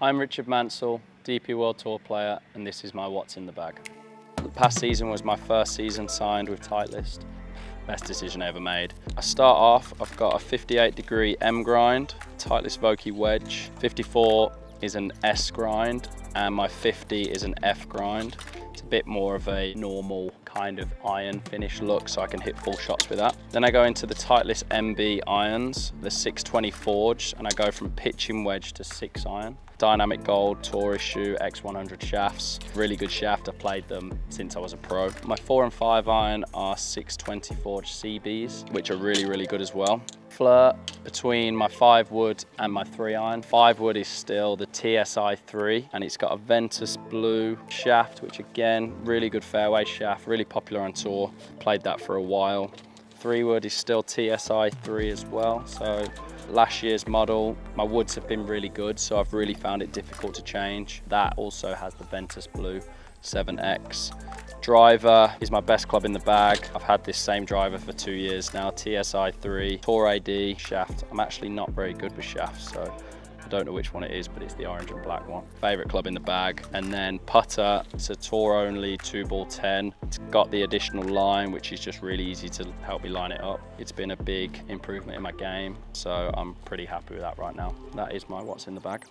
I'm Richard Mansell, DP World Tour player, and this is my What's in the Bag. The past season was my first season signed with Titleist. Best decision I ever made. I start off, I've got a 58 degree M grind, Titleist Vokey wedge. 54 is an S grind, and my 50 is an F grind. It's a bit more of a normal kind of iron finish look so I can hit full shots with that. Then I go into the Titleist MB irons, the 620 forged, and I go from pitching wedge to six iron. Dynamic Gold Tour Issue X100 shafts. Really good shaft, I've played them since I was a pro. My four and five iron are 620 forged CBs, which are really, really good as well. Flirt between my five wood and my three iron. Five wood is still the TSI 3 and it's got a Ventus blue shaft, which again, really good fairway shaft, really popular on tour. Played that for a while. Three wood is still TSI 3 as well, so last year's model. My woods have been really good, so I've really found it difficult to change. That also has the Ventus Blue 7X. Driver is my best club in the bag. I've had this same driver for two years now, TSI 3, Tour AD, shaft. I'm actually not very good with shafts, so I don't know which one it is, but it's the orange and black one. Favorite club in the bag. And then putter, it's a tour only two ball 10. It's got the additional line, which is just really easy to help me line it up. It's been a big improvement in my game, so I'm pretty happy with that right now. That is my what's in the bag.